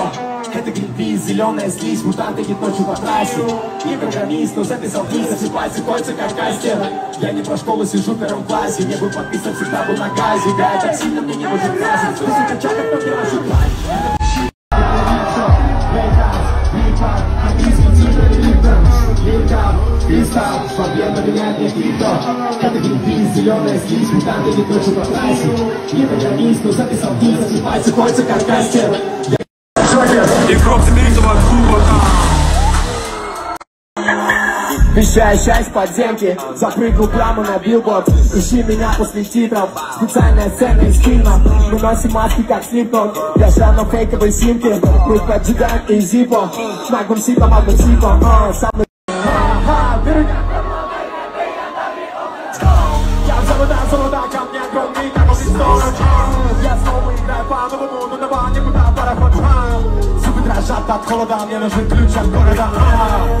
что? Это гринпис, зеленая слизь, мутанты не точно по трассе И программист, но записал книз, засыпается кольца как кастер Я не про школу, сижу в первом классе Не был подписан, всегда был на газе Да, так сильно мне не может красить Тысяча чаков, кто первый шутлайн Кристалл, победа меняет мне крипто Это гринпис, зеленая слизь, мутанты не точно по трассе Не программист, но записал книз, засыпается кольца как кастер Вещая счастье подземки Запрыгнул прямо на билборд Ищи меня после титров Специальная сцена из фильма Мы носим маски как слипнот Я шел на фейковой симке Мы поджигаем и зипо Магнум сипа, магнум сипа а, Самый Ага, беру- Я завода, завода, ко мне огромный такой пистолет Я снова играю по новому, но на никуда пароход Зубы дрожат от холода, мне нужен ключ от города А,